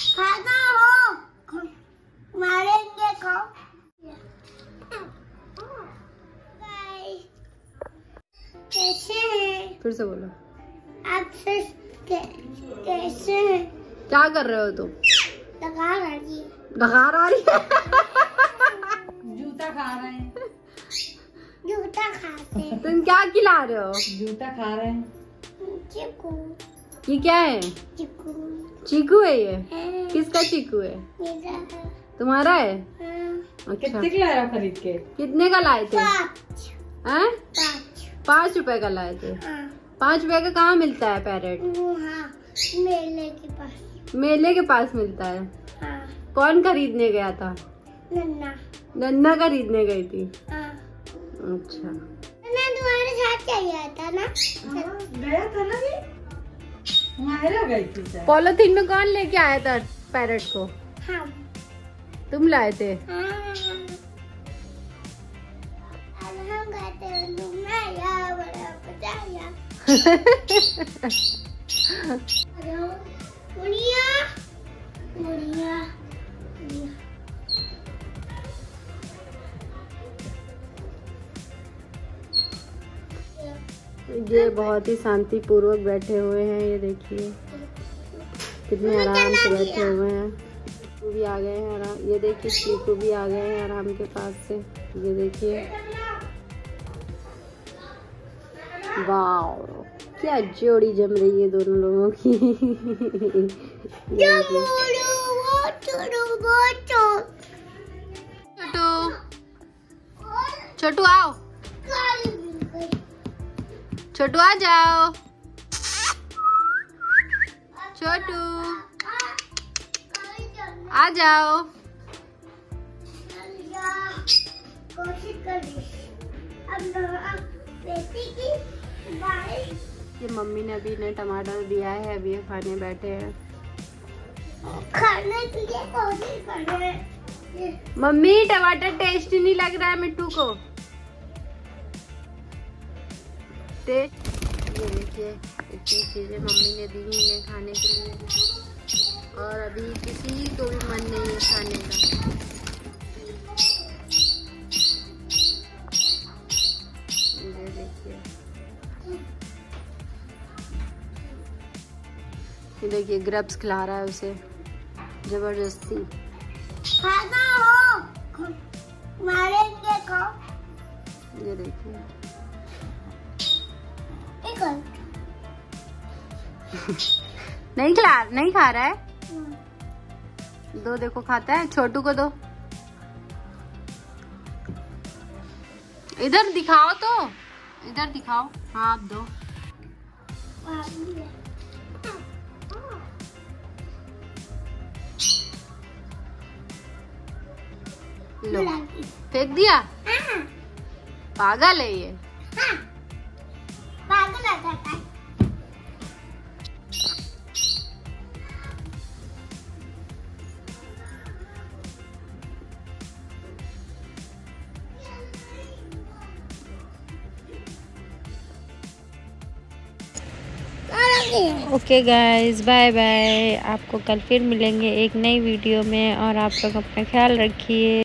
खाना हो। मारेंगे कैसे हैं? फिर से बोलो। आप से कैसे हैं? क्या कर रहे हो तुम? रही डकार आ रही है? जूता खा रहे हैं। जूता खाते हैं। तुम क्या खिला रहे हो? जूता खा रहे हैं। चिकू। ये क्या है? चिकू। चीकू है ये? है? किसका चीकू है? तुम्हारा है? हाँ, अच्छा। कितने की लाया खरीद के? कितने का लाए थे? पाँच। हैं? पाँच। पाँच रुपए का लाए थे। हाँ। पाँच रुपए का कहाँ मिलता है पैरेट? मेले के पास। मेले के पास मिलता है। हाँ। कौन खरीदने गया था? नन्ना। नन्ना खरीदने गई थी। हाँ। अच्छा। तुम्हारे साथ चाहिए था ना? गया था ना। पॉलिथीन में कौन लेके आया था? पैरेट को। हाँ। तुम लाए थे। हाँ। ये बहुत ही शांति पूर्वक बैठे हुए हैं ये देखिए। कितने आराम से बैठे हुए हैं। चीकू भी आ गए हैं आराम। ये देखिए चीकू भी आ गए हैं आराम के पास से। ये देखिए। वाओ। क्या जोड़ी जम रही है दोनों लोगों की। छोटू छोटू। आओ। छोटू आ जाओ। छोटू। आ जाओ। ये मम्मी ने अभी इन्हें टमाटर दिया है अभी ये खाने बैठे हैं। खाने के लिए कोशिश कर रहे हैं। मम्मी टमाटर टेस्टी नहीं लग रहा है मिट्टू को। टेस्ट ये देखिए इतनी चीज़ें मम्मी ने दी इन्हें खाने के लिए। और अभी किसी को भी मन नहीं है खाने का। देखिए। देखिए ग्रब्स खिला रहा है उसे। ज़बरदस्ती। खाना हो। मारेंगे खाओ ये देखिए। नहीं खिला नहीं खा रहा है? दो देखो खाता है छोटू को दो। इधर दिखाओ तो इधर दिखाओ। हाँ आप दो। लो फेंक दिया? हाँ, पागल है ये। हाँ। पागल जाता है ओके गाइस बाय बाय आपको कल फिर मिलेंगे एक नई वीडियो में और आप लोग अपना ख्याल रखिए।